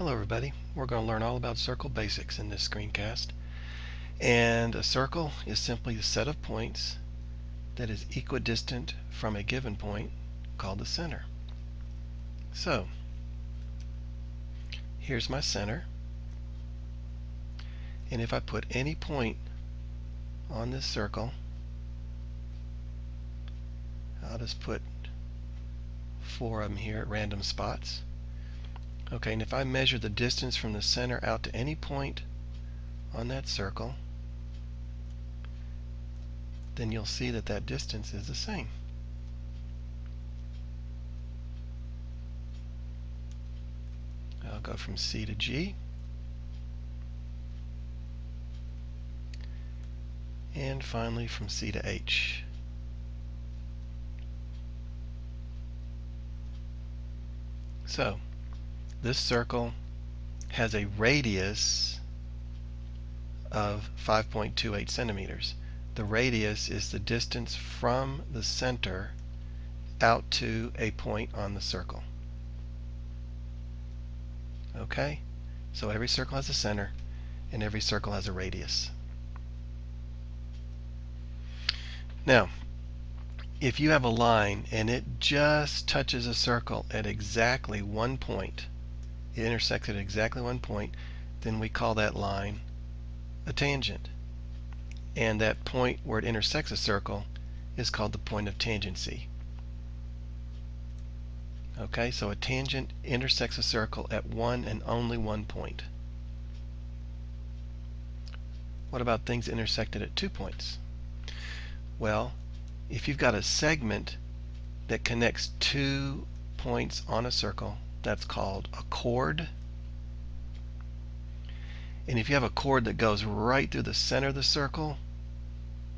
Hello everybody. We're going to learn all about circle basics in this screencast. And a circle is simply a set of points that is equidistant from a given point called the center. So, here's my center. And if I put any point on this circle, I'll just put four of them here at random spots. Okay, and if I measure the distance from the center out to any point on that circle, then you'll see that that distance is the same. I'll go from C to G. And finally from C to H. So, this circle has a radius of 5.28 centimeters. The radius is the distance from the center out to a point on the circle. Okay? So every circle has a center and every circle has a radius. Now, if you have a line and it just touches a circle at exactly one point, it intersects at exactly one point, then we call that line a tangent. And that point where it intersects a circle is called the point of tangency. Okay, so a tangent intersects a circle at one and only one point. What about things intersected at two points? Well, if you've got a segment that connects two points on a circle, that's called a chord. And if you have a chord that goes right through the center of the circle,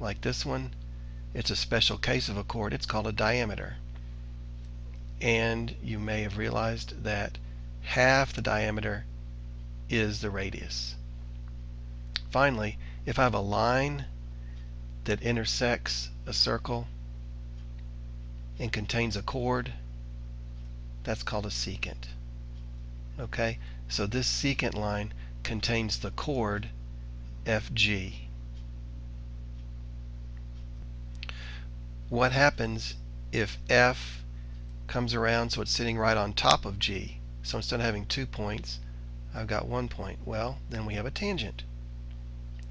like this one, it's a special case of a chord. It's called a diameter. And you may have realized that half the diameter is the radius. Finally, if I have a line that intersects a circle and contains a chord, that's called a secant. Okay, so this secant line contains the chord FG. What happens if F comes around so it's sitting right on top of G? So instead of having two points, I've got one point. Well, then we have a tangent.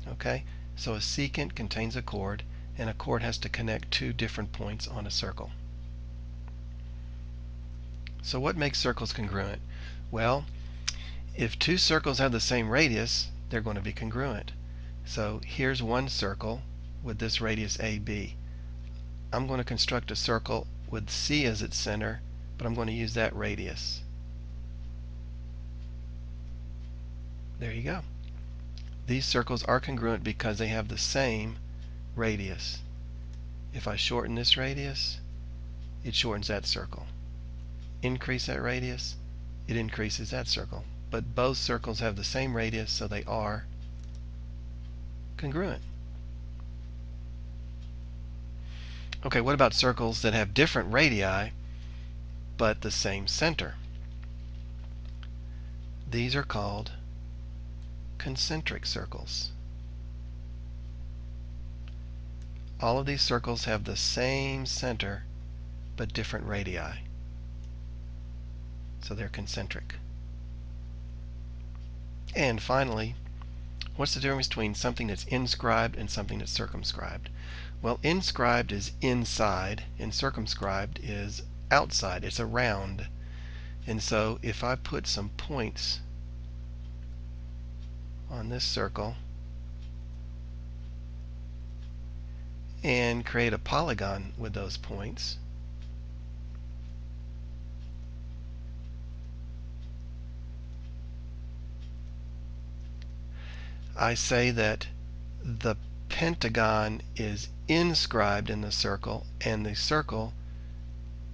Okay, so a secant contains a chord, and a chord has to connect two different points on a circle. So what makes circles congruent? Well, if two circles have the same radius, they're going to be congruent. So here's one circle with this radius AB. I'm going to construct a circle with C as its center, but I'm going to use that radius. There you go. These circles are congruent because they have the same radius. If I shorten this radius, it shortens that circle increase that radius, it increases that circle. But both circles have the same radius, so they are congruent. Okay, what about circles that have different radii but the same center? These are called concentric circles. All of these circles have the same center but different radii so they're concentric. And finally, what's the difference between something that's inscribed and something that's circumscribed? Well, inscribed is inside, and circumscribed is outside. It's around. And so if I put some points on this circle and create a polygon with those points, I say that the pentagon is inscribed in the circle and the circle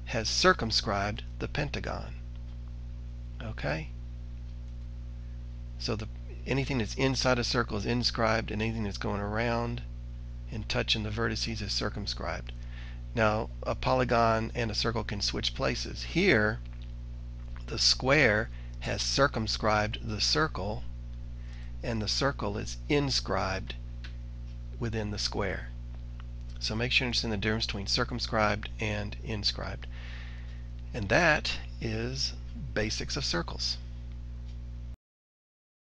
has circumscribed the pentagon. Okay? So the anything that's inside a circle is inscribed and anything that's going around and touching the vertices is circumscribed. Now a polygon and a circle can switch places. Here the square has circumscribed the circle and the circle is inscribed within the square. So make sure you understand the difference between circumscribed and inscribed. And that is basics of circles.